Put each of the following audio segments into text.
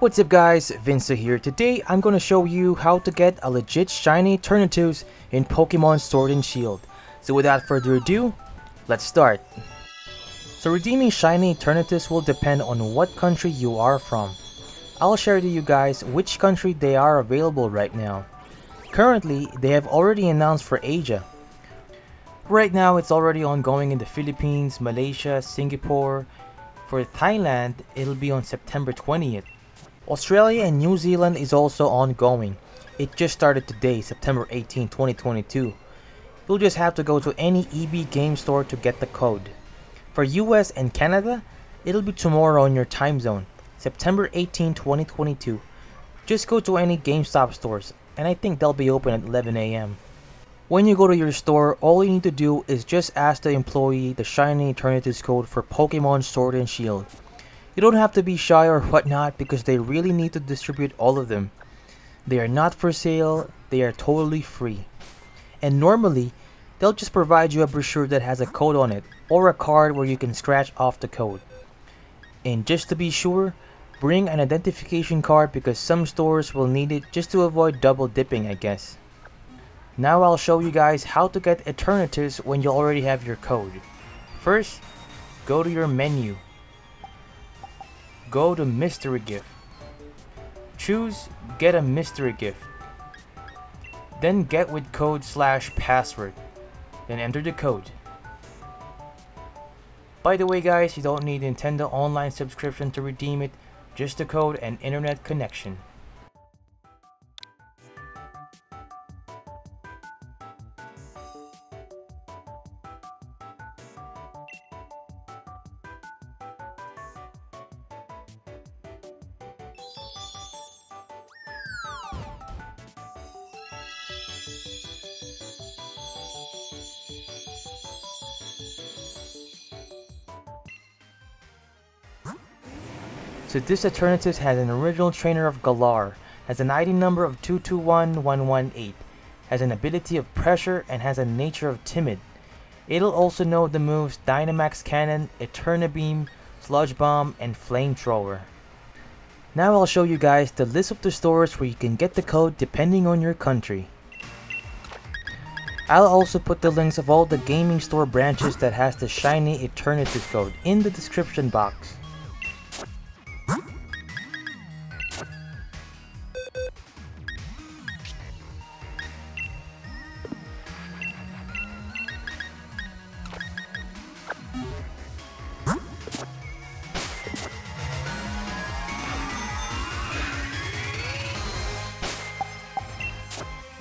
What's up guys, Vince here. Today I'm to show you how to get a legit shiny Eternatus in Pokemon Sword and Shield. So without further ado, let's start. So redeeming shiny Eternatus will depend on what country you are from. I'll share to you guys which country they are available right now. Currently, they have already announced for Asia. Right now it's already ongoing in the Philippines, Malaysia, Singapore. For Thailand, it'll be on September 20th. Australia and New Zealand is also ongoing. It just started today, September 18, 2022. You'll just have to go to any EB game store to get the code. For US and Canada, it'll be tomorrow on your time zone, September 18, 2022. Just go to any GameStop stores, and I think they'll be open at 11 a.m. When you go to your store, all you need to do is just ask the employee the shiny Eternatus code for Pokemon Sword and Shield. You don't have to be shy or whatnot because they really need to distribute all of them. They are not for sale, they are totally free. And normally, they'll just provide you a brochure that has a code on it, or a card where you can scratch off the code. And just to be sure, bring an identification card because some stores will need it just to avoid double dipping I guess. Now I'll show you guys how to get Eternatus when you already have your code. First, go to your menu Go to mystery gift. Choose get a mystery gift. Then get with code slash password. Then enter the code. By the way guys, you don't need Nintendo online subscription to redeem it, just the code and internet connection. So this Eternatus has an original trainer of Galar, has an ID number of 221118, has an ability of pressure and has a nature of timid. It'll also know the moves Dynamax Cannon, Eterna Beam, Sludge Bomb, and Flamethrower. Now I'll show you guys the list of the stores where you can get the code depending on your country. I'll also put the links of all the gaming store branches that has the shiny Eternatus code in the description box.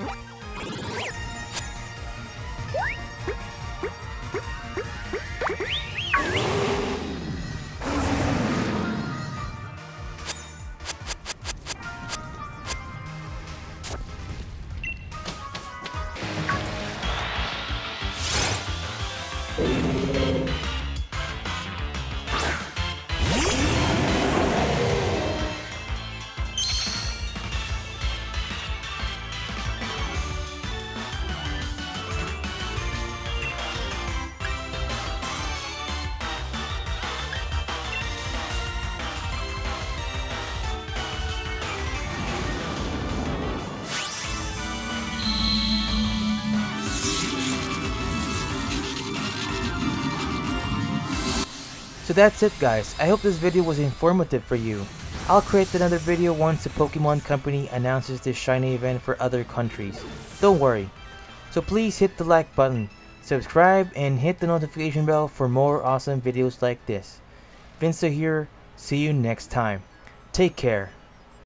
응? So that's it guys, I hope this video was informative for you. I'll create another video once the Pokemon Company announces this shiny event for other countries. Don't worry. So please hit the like button, subscribe, and hit the notification bell for more awesome videos like this. Vince here, see you next time. Take care.